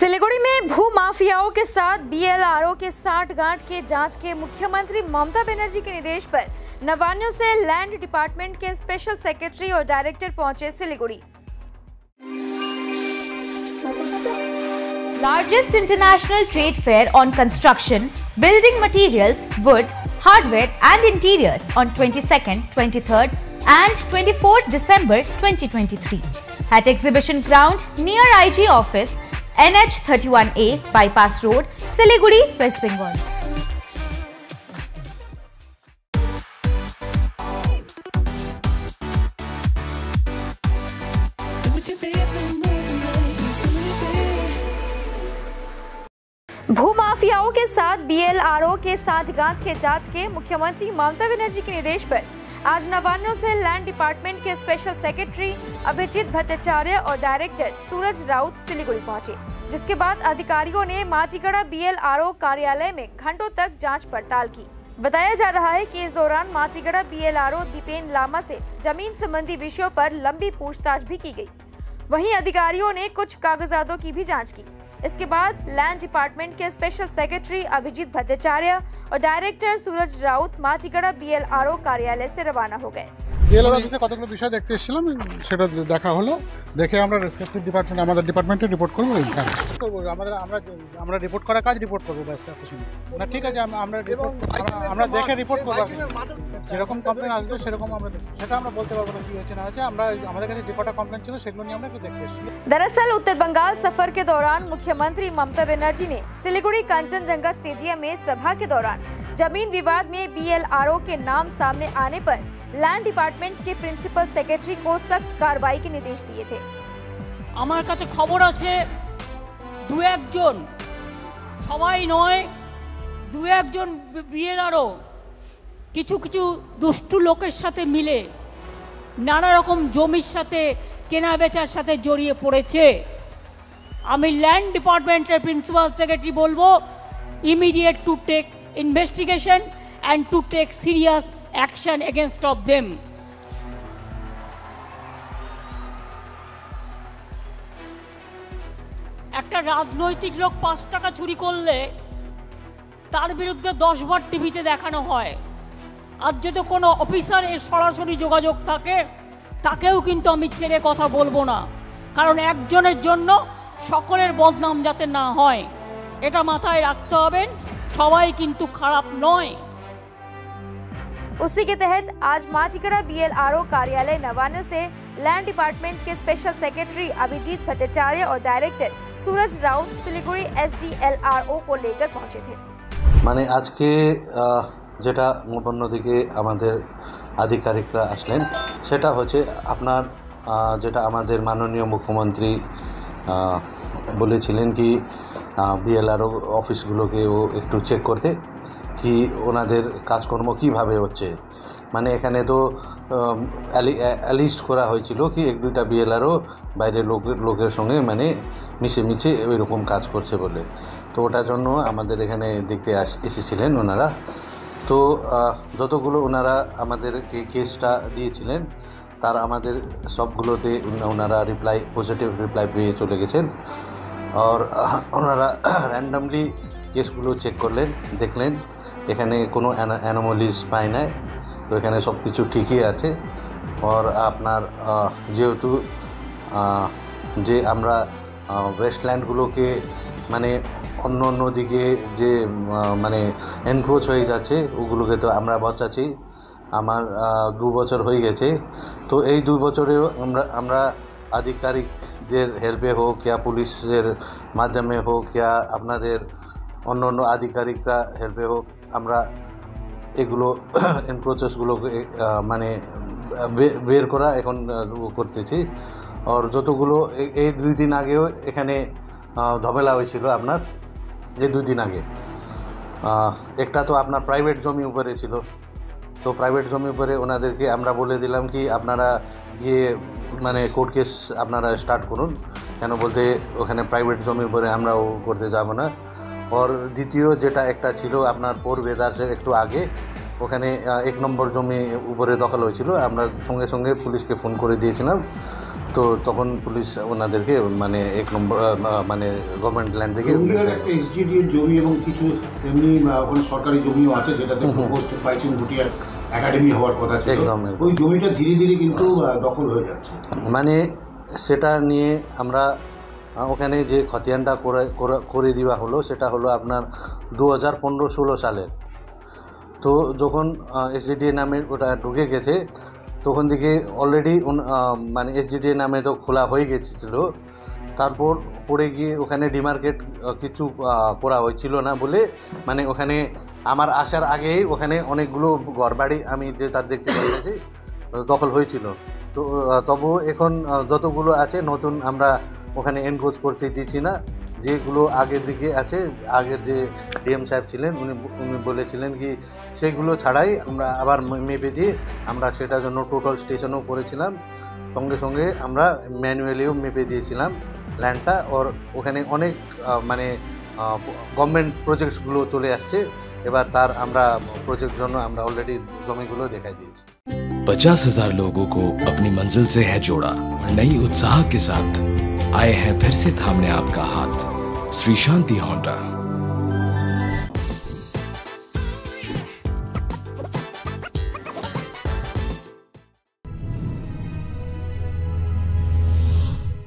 सिलीगुड़ी में भू माफियाओं के साथ बीएलआरओ के साठ गांठ के जाँच के मुख्यमंत्री ममता बनर्जी के निर्देश पर नवानियों से लैंड डिपार्टमेंट के स्पेशल सेक्रेटरी और डायरेक्टर पहुँचे Siliguri. Largest international trade fair on construction building materials, wood hardware and interior on twenty second twenty and twenty December twenty twenty eight exhibition ground near IG office NH 31A bypass road Siliguri West Bengal भूमाफियाओं के साथ BLRO के साठगांठ के जाँच के मुख्यमंत्री ममता बनर्जी के निर्देश पर। आज नवान्नों से लैंड डिपार्टमेंट के स्पेशल सेक्रेटरी अभिजीत भट्टाचार्य और डायरेक्टर सूरज राउत सिलीगुड़ी पहुँचे, जिसके बाद अधिकारियों ने माटीगढ़ा बीएलआरओ कार्यालय में घंटों तक जाँच पड़ताल की। बताया जा रहा है कि इस दौरान माटीगढ़ा बीएलआरओ दीपेन लामा से ज़मीन संबंधी विषयों पर लंबी पूछताछ भी की गई। वहीं अधिकारियों ने कुछ कागजातों की भी जाँच की। इसके बाद लैंड डिपार्टमेंट के स्पेशल सेक्रेटरी अभिजीत भट्टाचार्य और डायरेक्टर सूरज राउत माटीगढ़ा बीएलआरओ कार्यालय से रवाना हो गए। বিএলআর অফিসে কতগুলো বিষয় দেখতে এসেছিলাম সেটা দেখা হলো দেখে আমরা রেসপেক্টিভ ডিপার্টমেন্ট আমাদের ডিপার্টমেন্টে রিপোর্ট করবো এইখানে করবো আমাদের আমরা আমরা রিপোর্ট করা কাজ রিপোর্ট করবো ব্যাস আর কিছু না। না ঠিক আছে আমরা আমরা report- আমরা- আমরা দেখে রিপোর্ট করবো আর কিছু না। যেরকম কমপ্লেন আসবে সেরকম আমরা দেখবো। সেটা আমরা বলতে পারবো না কি হয়েছে না হয়েছে আমরা আমাদের কাছে যে কটা কমপ্লেন ছিল সেগুলো নিয়ে আমরা একটু দেখতে এসেছি दरअसल उत्तर बंगाल सफर के दौरान मुख्यमंत्री ममता बनर्जी ने सिलीगुड़ी कंचनजंगा स्टेडियम में सभा के दौरान जमीन विवाद में बीएलआरओ के नाम सामने आने पर लैंड डिपार्टमेंट के प्रिंसिपल सेक्रेटरी को सख्त कार्रवाई के निर्देश दिए थे আমার কাছে খবর আছে দু একজন সবাই নয় দু একজন বিয়েলারও কিছু কিছু দুষ্টু লোকের সাথে মিলে নানা রকম জমির সাথে কেনা বেচার সাথে জড়িয়ে পড়েছে আমি ল্যান্ড ডিপার্টমেন্টের প্রিন্সিপাল সেক্রেটারি বলবো immediate to take investigation and to take serious action against of them একটা রাজনৈতিক লোক পাঁচ টাকা চুরি করলে তার বিরুদ্ধে দশবার টিভিতে দেখানো হয়। আর যদি কোনো অফিসার এর সরাসরি যোগাযোগ থাকে, তাকেও কিন্তু আমি ছেড়ে কথা বলব না। কারণ একজনের জন্য সকলের বদনাম যাতে না হয়। এটা মাথায় রাখতে হবে। সবাই কিন্তু খারাপ নয় उसी के तहत आज माटीगढ़ा बीएलआरओ कार्यालय नवान्न से लैंड डिपार्टमेंट के स्पेशल सेक्रेटरी अभिजीत भट्टाचार्य और डायरेक्टर सूरज राउत सिलीगुड़ी एसडीएलआरओ को लेकर पहुंचे थे মানে আজকে আহ, যেটা অন্যদিকে আমাদের আধিকারিকরা আসলেন সেটা হচ্ছে আপনার আহ, যেটা আমাদের মাননীয় মুখ্যমন্ত্রী আহ, বলেছিলেন কি বিএলআরও অফিসগুলোকেও একটু চেক করতে কি ওনাদের কাজকর্ম কীভাবে হচ্ছে। মানে এখানে তো অ্যালিস্ট করা হয়েছিল কি এক দুইটা বিএলআরও বাইরের লোকের লোকের সঙ্গে মানে মিশে মিশে ওইরকম কাজ করছে বলে। তো ওটার জন্য আমাদের এখানে দেখতে আস, এসেছিলেন ওনারা। তো যতগুলো ওনারা আমাদেরকে কেসটা দিয়েছিলেন, তার আমাদের সবগুলোতে ওনারা রিপ্লাই পজিটিভ রিপ্লাই পেয়ে চলে গেছেন। আর ওনারা র্যান্ডামলি কেসগুলো চেক করলেন, দেখলেন, এখানে কোনো অ্যানোমলিস পায় নাই, তো এখানে সব কিছু ঠিকই আছে। আর আপনার যেহেতু যে আমরা ওয়েস্টল্যান্ডগুলোকে মানে অন্য অন্য দিকে যে মানে এনক্রোচ হয়ে যাচ্ছে, ওগুলোকে তো আমরা বাঁচাচ্ছি। আমার দু বছর হয়ে গেছে। তো এই দু বছরেও আমরা আমরা আধিকারিকদের হেল্পে হোক ইয়া পুলিশের মাধ্যমে হোক ইয়া আপনাদের অন্য অন্য আধিকারিকরা হেল্পে হোক, আমরা এগুলো প্রসেসগুলোকে মানে বের করা এখন করতেছি। আর যতগুলো এই দুই দিন আগেও এখানে ঝামেলা হয়েছিল আপনার, এই দুই দিন আগে। একটা তো আপনার প্রাইভেট জমি উপরে ছিল। তো প্রাইভেট জমি পরে ওনাদেরকে আমরা বলে দিলাম কি আপনারা গিয়ে মানে কোর্ট কেস আপনারা স্টার্ট করুন। কেন বলতে ওখানে প্রাইভেট জমি উপরে আমরাও করতে যাব না। ওর দ্বিতীয় যেটা একটা ছিল আপনার পোর বেদার্সের একটু আগে, ওখানে এক নম্বর জমি উপরে দখল হয়েছিল। আমরা সঙ্গে সঙ্গে পুলিশকে ফোন করে দিয়েছিলাম। তো তখন পুলিশ ওনাদেরকে মানে এক নম্বর মানে গভর্নমেন্ট ল্যান্ড থেকে একটা জমি এবং কিছু এমনি সরকারি জমিও আছে যেটাতে হুম হুম। ভুটিয়ার একাডেমি হওয়ার কথা ছিল একদম, একদম। ওই জমিটা ধীরে ধীরে কিন্তু দখল হয়ে যাচ্ছে মানে সেটা নিয়ে আমরা ওখানে যে খতিয়ানটা করে করে- করে দেওয়া হলো সেটা হলো আপনার দু হাজার পনেরো ষোলো সালের তো যখন এসডিডিএ নামে ওটা ঢুকে গেছে তখন থেকে অলরেডি মানে এসডিডিএ নামে তো খোলা হয়ে গেছিল। তারপর পড়ে গিয়ে ওখানে ডিমার্কেট কিছু করা হয়েছিল না বলে মানে ওখানে আমার আসার আগেই ওখানে অনেকগুলো ঘরবাড়ি আমি যে তার দেখতে পেয়েছি দখল হয়েছিল। তো তবু এখন যতগুলো আছে নতুন আমরা ওখানে এনক্রোচ করতে দিচ্ছি না। যেগুলো আগের দিকে আছে আগের যে ডিএম সাহেব ছিলেন উনি উনি বলেছিলেন কি সেগুলো ছাড়াই আমরা আবার মে- মেপে দিয়ে আমরা সেটার জন্য টোটাল স্টেশনও করেছিলাম সঙ্গে সঙ্গে আমরা ম্যানুয়ালিও মেপে দিয়েছিলাম ল্যান্ডটা ওর ওখানে অনেক আহ, মানে গভর্নমেন্ট প্রজেক্টসগুলো চলে আসছে এবার তার আমরা প্রজেক্ট জন্য আমরা অলরেডি জমিগুলো দেখাই দিয়েছি पचास हजार लोगों को अपनी मंजिल से है जोड़ा और नई उत्साह के साथ आए हैं फिर से थामने आपका हाथ। श्री शांति होंडा।